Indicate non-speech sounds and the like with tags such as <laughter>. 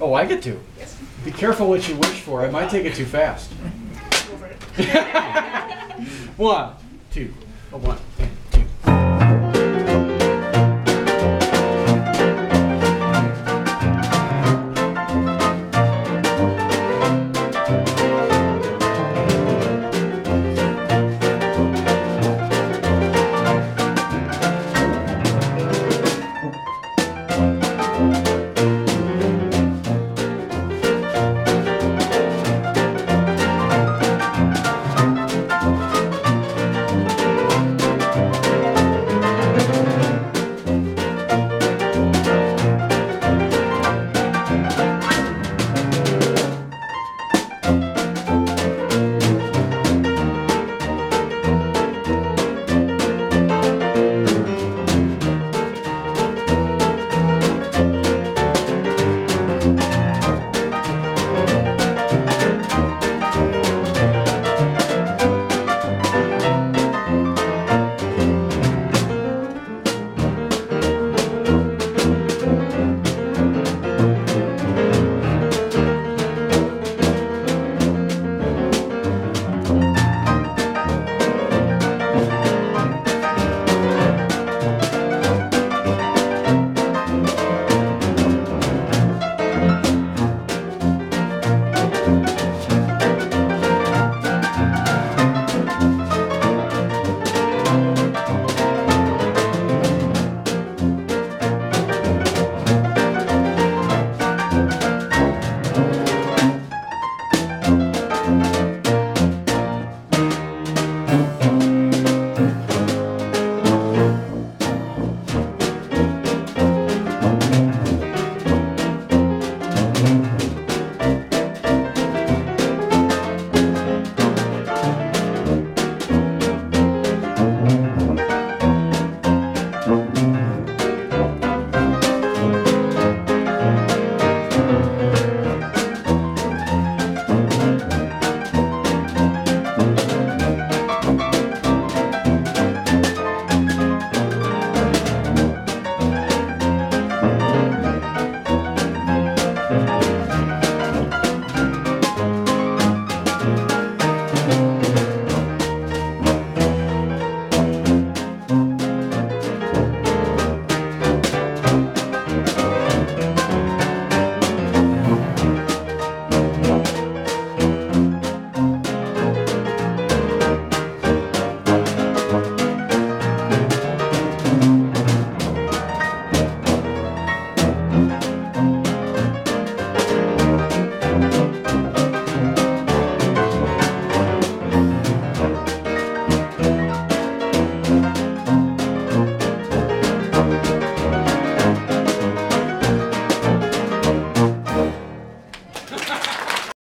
Oh, I get to. Yes. Be careful what you wish for. I might take it too fast. <laughs> one, two, a one.